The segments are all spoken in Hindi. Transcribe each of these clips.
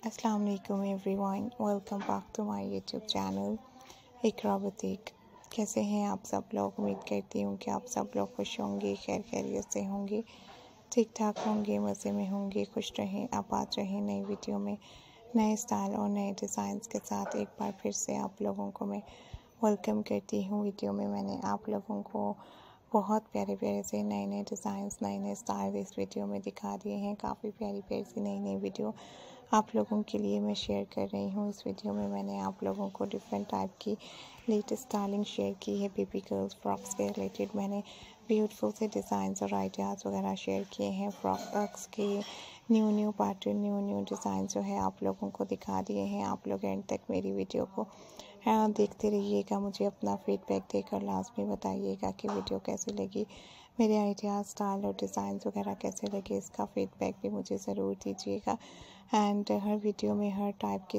अस्सलाम वालेकुम everyone welcome back to my YouTube channel Iqra कैसे हैं आप सब लोग? उम्मीद करती हूँ कि आप सब लोग खुश होंगे, खैर खैरियत से होंगे। ठीक ठाक होंगे, मज़े में होंगे, खुश रहें आप आ रहें नई वीडियो में, नए स्टाइल और नए डिज़ाइंस के साथ। एक बार फिर से आप लोगों को मैं वेलकम करती हूँ। वीडियो में मैंने आप लोगों को बहुत प्यारे प्यारे से नए नए डिज़ाइंस नए नए स्टाइल इस वीडियो में दिखा दिए हैं। काफ़ी प्यारी प्यारी सी नई नई वीडियो आप लोगों के लिए मैं शेयर कर रही हूँ। इस वीडियो में मैंने आप लोगों को डिफरेंट टाइप की लेटेस्ट स्टाइलिंग शेयर की है। बेबी गर्ल्स फ्रॉक्स के रिलेटेड मैंने ब्यूटीफुल से डिज़ाइन और आइडियाज़ वगैरह शेयर किए हैं। फ्रॉक्स के new new pattern new new design जो है आप लोगों को दिखा दिए हैं। आप लोग एंड तक मेरी वीडियो को हाँ देखते रहिएगा। मुझे अपना फीडबैक देकर लाजमी बताइएगा कि वीडियो कैसी लगी। मेरे आइडियाज़ स्टाइल और डिज़ाइन वगैरह कैसे लगे, इसका फीडबैक भी मुझे ज़रूर दीजिएगा। एंड हर वीडियो में हर टाइप की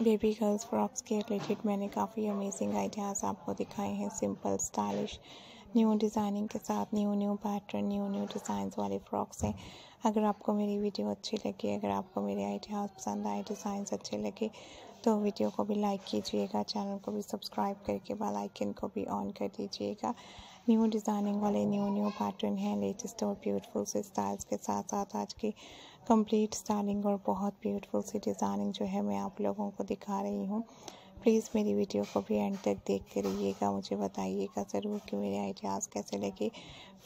बेबी गर्ल्स फ्रॉक्स के रिलेटेड मैंने काफ़ी अमेजिंग आइडियाज़ आपको दिखाए हैं। सिंपल स्टाइलिश न्यू डिज़ाइनिंग के साथ new new pattern new new designs वाले फ्रॉक्स हैं। अगर आपको मेरी वीडियो अच्छी लगी, अगर आपको मेरे आइडियाज़ पसंद आए डिज़ाइंस अच्छे लगे तो वीडियो को भी लाइक कीजिएगा चैनल को भी सब्सक्राइब करके बेल आइकन को भी ऑन कर दीजिएगा। न्यू डिज़ाइनिंग वाले न्यू न्यू पैटर्न हैं, लेटेस्ट और ब्यूटीफुल से स्टाइल्स के साथ साथ आज की कंप्लीट स्टाइलिंग और बहुत ब्यूटीफुल सी डिज़ाइनिंग जो है मैं आप लोगों को दिखा रही हूँ। प्लीज़ मेरी वीडियो को भी एंड तक देखते रहिएगा, मुझे बताइएगा ज़रूर कि मेरे आइडियाज़ कैसे लगे।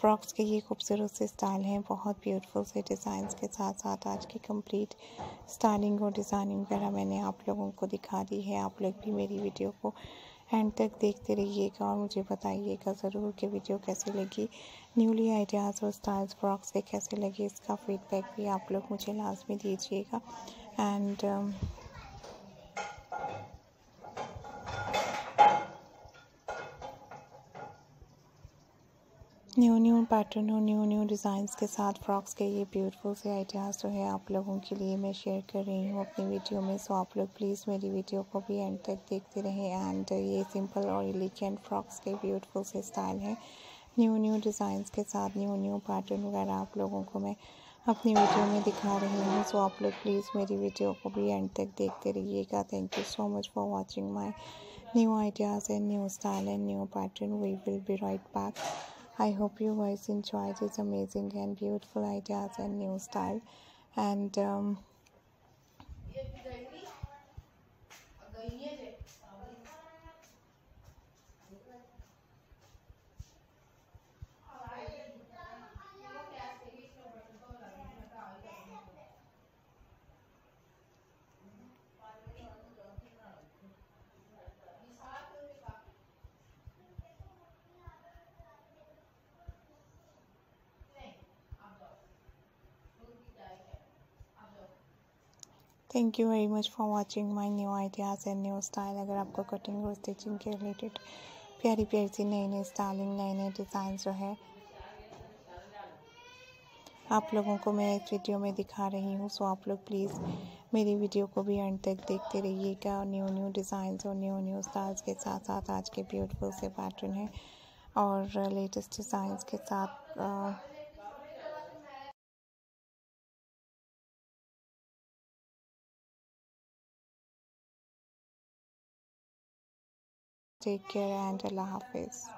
फ्रॉक्स के ये खूबसूरत से स्टाइल हैं, बहुत ब्यूटीफुल से डिज़ाइन के साथ साथ आज की कंप्लीट स्टाइलिंग और डिज़ाइनिंग वगैरह मैंने आप लोगों को दिखा दी है। आप लोग भी मेरी वीडियो को एंड तक देखते रहिएगा और मुझे बताइएगा ज़रूर कि वीडियो कैसी लगी। न्यूली आइडियाज़ और स्टाइल्स फ्रॉक्स के कैसे लगे इसका फीडबैक भी आप लोग मुझे लाजमी दीजिएगा। एंड न्यू न्यू पैटर्न और न्यू न्यू डिज़ाइंस के साथ फ्रॉक्स के ये ब्यूटीफुल से आइडियाज़ जो है आप लोगों के लिए मैं शेयर कर रही हूँ अपनी वीडियो में। सो आप लोग प्लीज़ मेरी वीडियो को भी एंड तक देखते रहें एंड ये सिंपल और एलिगेंट फ्रॉक्स के ब्यूटीफुल से स्टाइल हैं। न्यू न्यू डिज़ाइंस के साथ न्यू न्यू पैटर्न वगैरह आप लोगों को मैं अपनी वीडियो में दिखा रही हूँ। सो आप लोग प्लीज़ मेरी वीडियो को भी एंड तक देखते रहिएगा। Thank you so much for watching my new ideas and new style and new pattern we will be right back I hope you guys enjoy this amazing and beautiful ideas and new style. And um, thank you very much for watching my new ideas and new style अगर आपको कटिंग और स्टिचिंग के रिलेटेड प्यारी प्यारी सी नई नई स्टाइलिंग नए नए डिज़ाइन जो है आप लोगों को मैं इस वीडियो में दिखा रही हूँ। सो आप लोग प्लीज़ मेरी वीडियो को भी एंड तक देखते रहिएगा। और न्यू न्यू डिज़ाइन और न्यू न्यू स्टाइल्स के साथ साथ आज के ब्यूटीफुल से पैटर्न है। और लेटेस्ट डिज़ाइंस के साथ आ, Take care and Allah Hafiz.